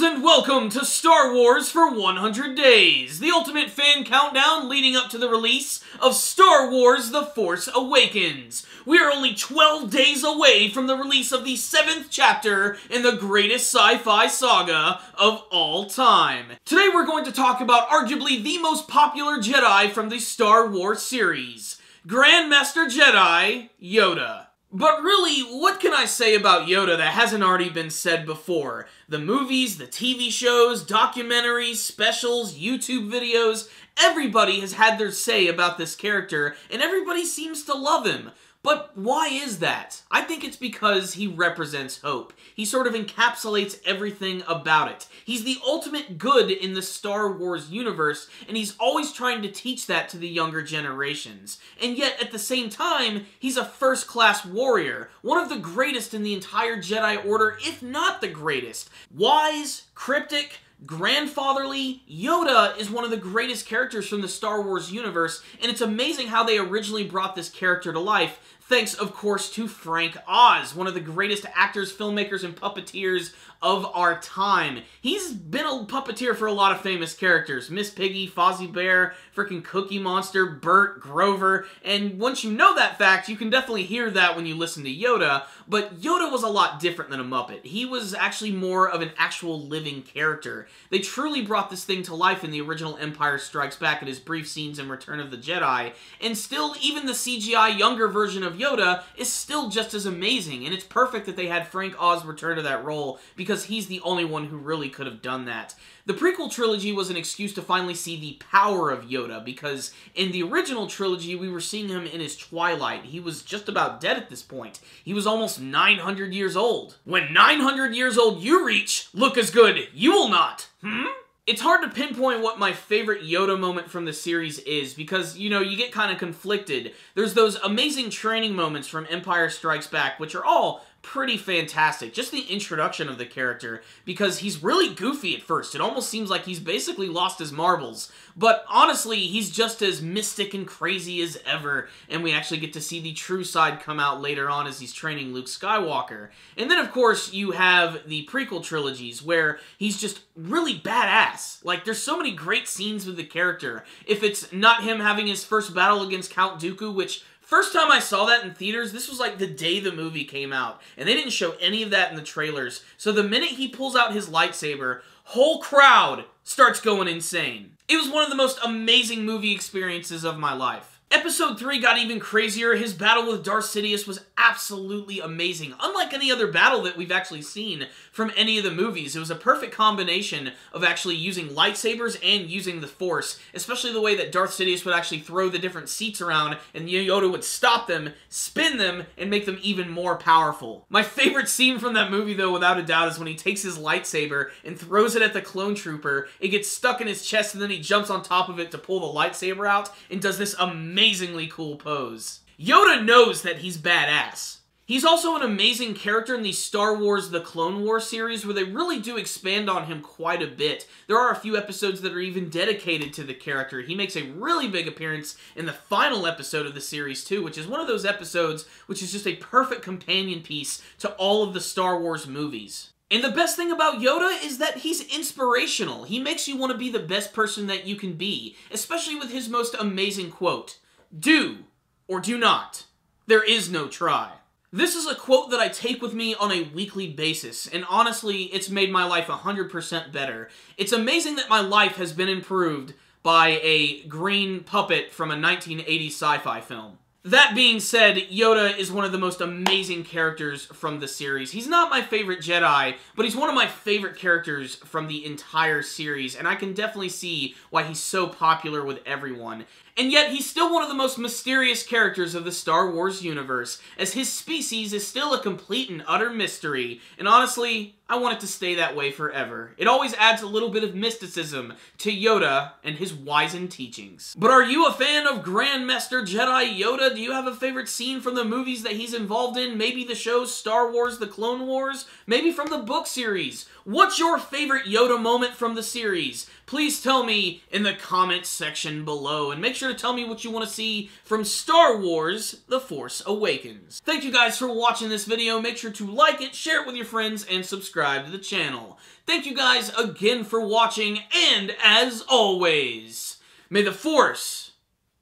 Greetings and welcome to Star Wars for 100 Days, the ultimate fan countdown leading up to the release of Star Wars The Force Awakens. We are only 12 days away from the release of the seventh chapter in the greatest sci-fi saga of all time. Today we're going to talk about arguably the most popular Jedi from the Star Wars series, Grandmaster Jedi Yoda. But really, what can I say about Yoda that hasn't already been said before? The movies, the TV shows, documentaries, specials, YouTube videos, everybody has had their say about this character, and everybody seems to love him. But why is that? I think it's because he represents hope. He sort of encapsulates everything about it. He's the ultimate good in the Star Wars universe, and he's always trying to teach that to the younger generations. And yet, at the same time, he's a first-class warrior, one of the greatest in the entire Jedi Order, if not the greatest. Wise, cryptic, grandfatherly. Yoda is one of the greatest characters from the Star Wars universe, and it's amazing how they originally brought this character to life thanks, of course, to Frank Oz, one of the greatest actors, filmmakers, and puppeteers of our time. He's been a puppeteer for a lot of famous characters. Miss Piggy, Fozzie Bear, freaking Cookie Monster, Bert, Grover, and once you know that fact, you can definitely hear that when you listen to Yoda, but Yoda was a lot different than a Muppet. He was actually more of an actual living character. They truly brought this thing to life in the original Empire Strikes Back and his brief scenes in Return of the Jedi, and still, even the CGI younger version of Yoda is still just as amazing, and it's perfect that they had Frank Oz return to that role because he's the only one who really could have done that. The prequel trilogy was an excuse to finally see the power of Yoda because in the original trilogy we were seeing him in his twilight. He was just about dead at this point. He was almost 900 years old. When 900 years old you reach, look as good you will not. Hmm? It's hard to pinpoint what my favorite Yoda moment from the series is because, you know, you get kind of conflicted. There's those amazing training moments from Empire Strikes Back, which are all pretty fantastic. Just the introduction of the character, because he's really goofy at first. It almost seems like he's basically lost his marbles. But honestly, he's just as mystic and crazy as ever, and we actually get to see the true side come out later on as he's training Luke Skywalker. And then, of course, you have the prequel trilogies, where he's just really badass. Like, there's so many great scenes with the character. If it's not him having his first battle against Count Dooku, which First time I saw that in theaters, this was like the day the movie came out, and they didn't show any of that in the trailers. So the minute he pulls out his lightsaber, whole crowd starts going insane. It was one of the most amazing movie experiences of my life. Episode 3 got even crazier. His battle with Darth Sidious was absolutely amazing. Unlike any other battle that we've actually seen from any of the movies, it was a perfect combination of actually using lightsabers and using the Force, especially the way that Darth Sidious would actually throw the different seats around and Yoda would stop them, spin them, and make them even more powerful. My favorite scene from that movie, though, without a doubt, is when he takes his lightsaber and throws it at the clone trooper. It gets stuck in his chest and then he jumps on top of it to pull the lightsaber out and does this amazingly cool pose. Yoda knows that he's badass. He's also an amazing character in the Star Wars The Clone War series where they really do expand on him quite a bit. There are a few episodes that are even dedicated to the character. He makes a really big appearance in the final episode of the series too, which is one of those episodes which is just a perfect companion piece to all of the Star Wars movies. And the best thing about Yoda is that he's inspirational. He makes you want to be the best person that you can be, especially with his most amazing quote. Do or do not. There is no try. This is a quote that I take with me on a weekly basis, and honestly, it's made my life 100% better. It's amazing that my life has been improved by a green puppet from a 1980 sci-fi film. That being said, Yoda is one of the most amazing characters from the series. He's not my favorite Jedi, but he's one of my favorite characters from the entire series, and I can definitely see why he's so popular with everyone. And yet, he's still one of the most mysterious characters of the Star Wars universe, as his species is still a complete and utter mystery. And honestly, I want it to stay that way forever. It always adds a little bit of mysticism to Yoda and his wizened teachings. But are you a fan of Grandmaster Jedi Yoda? Do you have a favorite scene from the movies that he's involved in? Maybe the shows Star Wars The Clone Wars? Maybe from the book series? What's your favorite Yoda moment from the series? Please tell me in the comments section below. And make sure to tell me what you want to see from Star Wars The Force Awakens. Thank you guys for watching this video. Make sure to like it, share it with your friends, and subscribe to the channel. Thank you guys again for watching, and as always, may the Force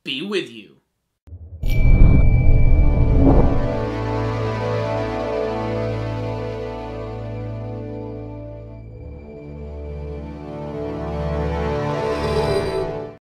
be with you.